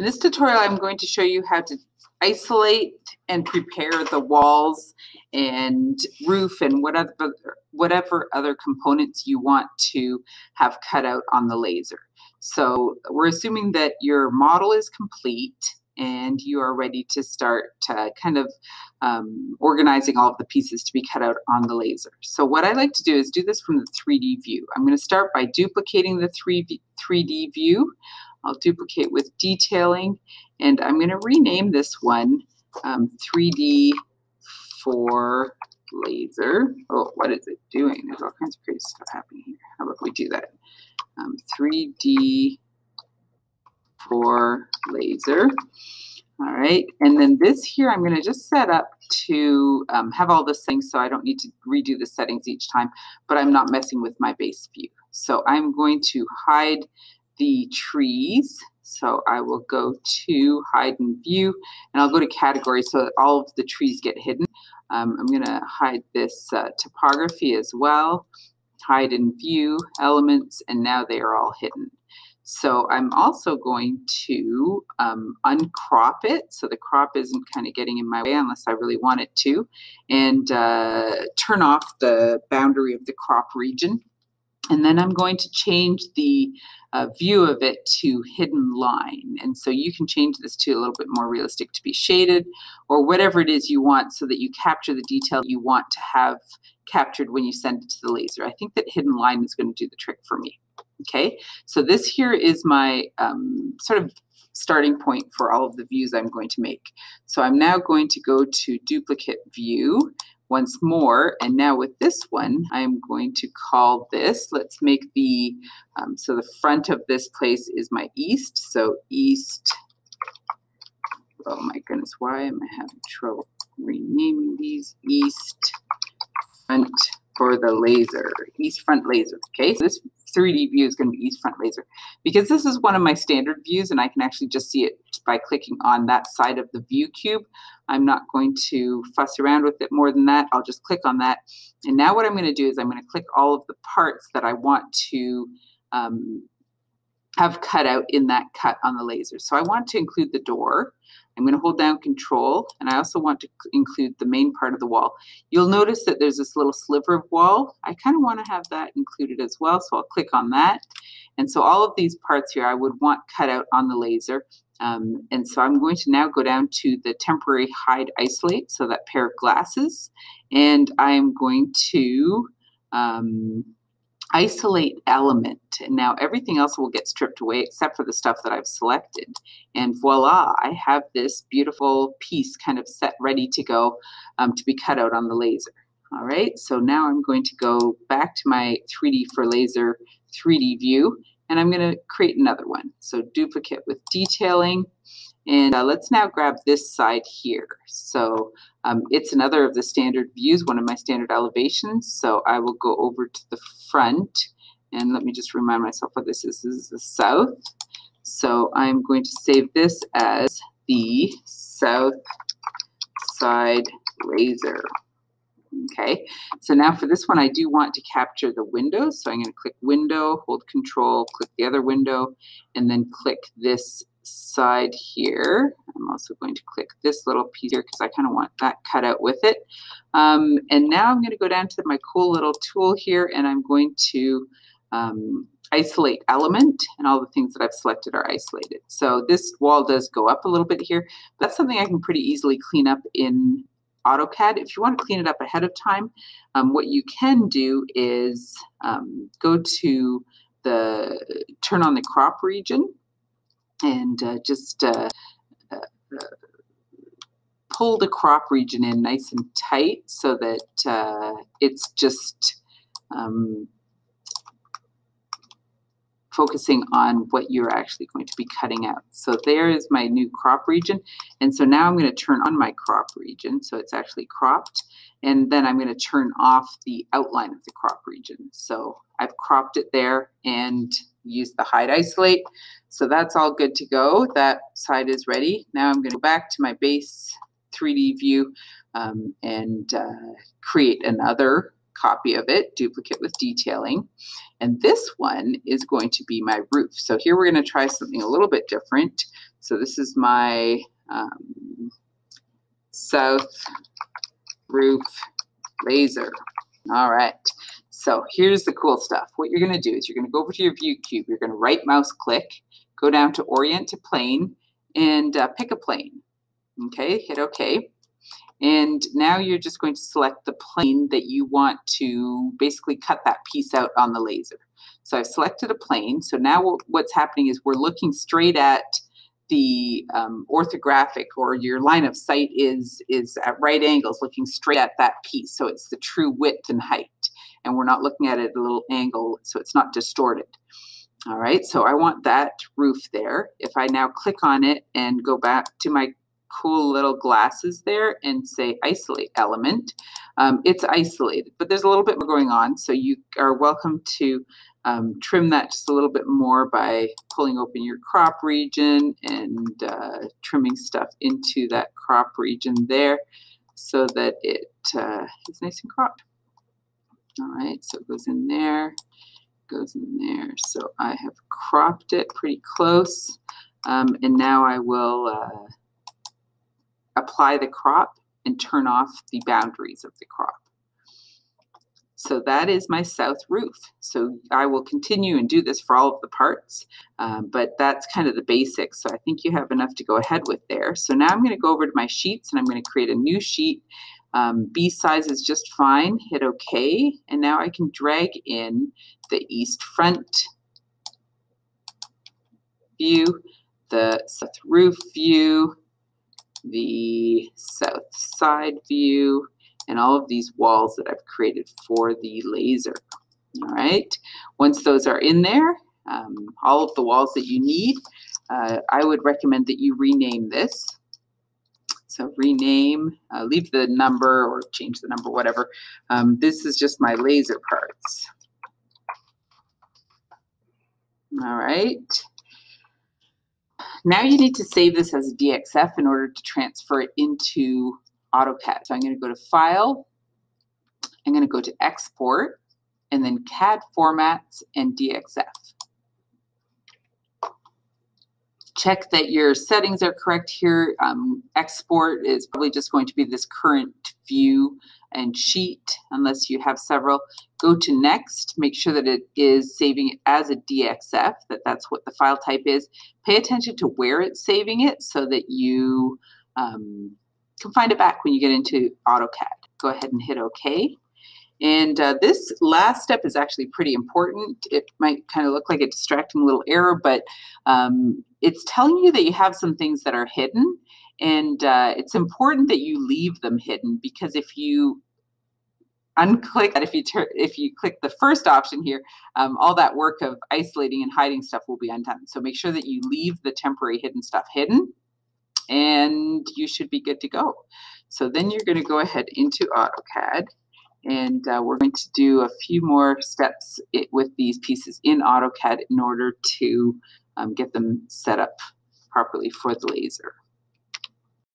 In this tutorial, I'm going to show you how to isolate and prepare the walls and roof and whatever, whatever other components you want to have cut out on the laser. So we're assuming that your model is complete and you are ready to start uh, kind of um, organizing all of the pieces to be cut out on the laser. So what I like to do is do this from the 3D view. I'm going to start by duplicating the 3 3D view. I'll duplicate with detailing and I'm going to rename this one um, 3D for laser. Oh, what is it doing? There's all kinds of crazy stuff happening here. How about we do that? Um, 3D for laser. All right, and then this here, I'm going to just set up to um, have all the settings so I don't need to redo the settings each time, but I'm not messing with my base view. So I'm going to hide the trees. So I will go to hide and view, and I'll go to category so that all of the trees get hidden. Um, I'm going to hide this uh, topography as well, hide and view elements, and now they are all hidden. So I'm also going to um, uncrop it so the crop isn't kind of getting in my way unless I really want it to, and uh, turn off the boundary of the crop region. And then I'm going to change the uh, view of it to hidden line. And so you can change this to a little bit more realistic to be shaded or whatever it is you want so that you capture the detail you want to have captured when you send it to the laser. I think that hidden line is going to do the trick for me. Okay, so this here is my um, sort of starting point for all of the views I'm going to make. So I'm now going to go to duplicate view once more. And now with this one, I'm going to call this, let's make the, um, so the front of this place is my east. So east, oh my goodness, why am I having trouble renaming these? East front for the laser, east front laser. Okay, so this 3D view is going to be east front laser because this is one of my standard views and I can actually just see it by clicking on that side of the view cube. I'm not going to fuss around with it more than that. I'll just click on that. And now what I'm going to do is I'm going to click all of the parts that I want to um, have cut out in that cut on the laser. So I want to include the door. I'm going to hold down control and I also want to include the main part of the wall. You'll notice that there's this little sliver of wall. I kind of want to have that included as well, so I'll click on that. And so all of these parts here I would want cut out on the laser. Um, and so I'm going to now go down to the temporary hide isolate, so that pair of glasses, and I'm going to um, isolate element. And now everything else will get stripped away except for the stuff that I've selected. And voila, I have this beautiful piece kind of set ready to go um, to be cut out on the laser. All right, so now I'm going to go back to my 3D for laser 3D view and I'm going to create another one. So duplicate with detailing. And uh, let's now grab this side here. So um, it's another of the standard views, one of my standard elevations. So I will go over to the front and let me just remind myself what this is. This is the south. So I'm going to save this as the south side laser. Okay, so now for this one, I do want to capture the window. So I'm going to click window, hold control, click the other window, and then click this side here. I'm also going to click this little piece here because I kind of want that cut out with it. Um, and now I'm going to go down to my cool little tool here and I'm going to um, isolate element and all the things that I've selected are isolated. So this wall does go up a little bit here. That's something I can pretty easily clean up in AutoCAD. If you want to clean it up ahead of time, um, what you can do is um, go to the turn on the crop region and uh, just uh, uh, pull the crop region in nice and tight so that uh, it's just um, focusing on what you're actually going to be cutting out. So there is my new crop region. And so now I'm going to turn on my crop region. So it's actually cropped. And then I'm going to turn off the outline of the crop region. So I've cropped it there and used the hide isolate. So that's all good to go. That side is ready. Now I'm going to go back to my base 3D view um, and uh, create another copy of it, duplicate with detailing. And this one is going to be my roof. So here we're going to try something a little bit different. So this is my um, south roof laser. All right. So here's the cool stuff. What you're going to do is you're going to go over to your view cube. You're going to right mouse click, go down to orient to plane, and uh, pick a plane. Okay, hit OK. And now you're just going to select the plane that you want to basically cut that piece out on the laser. So I've selected a plane. So now what's happening is we're looking straight at the um, orthographic or your line of sight is is at right angles looking straight at that piece so it's the true width and height and we're not looking at it at a little angle so it's not distorted all right so I want that roof there if I now click on it and go back to my cool little glasses there and say isolate element, um, it's isolated. But there's a little bit more going on, so you are welcome to um, trim that just a little bit more by pulling open your crop region and uh, trimming stuff into that crop region there so that it uh, is nice and cropped. All right, so it goes in there, goes in there. So I have cropped it pretty close. Um, and now I will uh, apply the crop and turn off the boundaries of the crop. So that is my south roof. So I will continue and do this for all of the parts, um, but that's kind of the basics. So I think you have enough to go ahead with there. So now I'm going to go over to my sheets and I'm going to create a new sheet. Um, B size is just fine. Hit OK. And now I can drag in the east front view, the south roof view, the south side view, and all of these walls that I've created for the laser. All right, once those are in there, um, all of the walls that you need, uh, I would recommend that you rename this. So rename, uh, leave the number or change the number, whatever. Um, this is just my laser parts. All right. Now you need to save this as a DXF in order to transfer it into AutoCAD. So I'm going to go to File, I'm going to go to Export, and then CAD Formats and DXF. Check that your settings are correct here. Um, export is probably just going to be this current view and sheet unless you have several. Go to next, make sure that it is saving it as a DXF, that that's what the file type is. Pay attention to where it's saving it so that you um, can find it back when you get into AutoCAD. Go ahead and hit OK. And uh, this last step is actually pretty important. It might kind of look like a distracting little error, but um, it's telling you that you have some things that are hidden. And uh, it's important that you leave them hidden because if you unclick that, if you if you click the first option here, um, all that work of isolating and hiding stuff will be undone. So make sure that you leave the temporary hidden stuff hidden and you should be good to go. So then you're going to go ahead into AutoCAD and uh, we're going to do a few more steps with these pieces in AutoCAD in order to um, get them set up properly for the laser.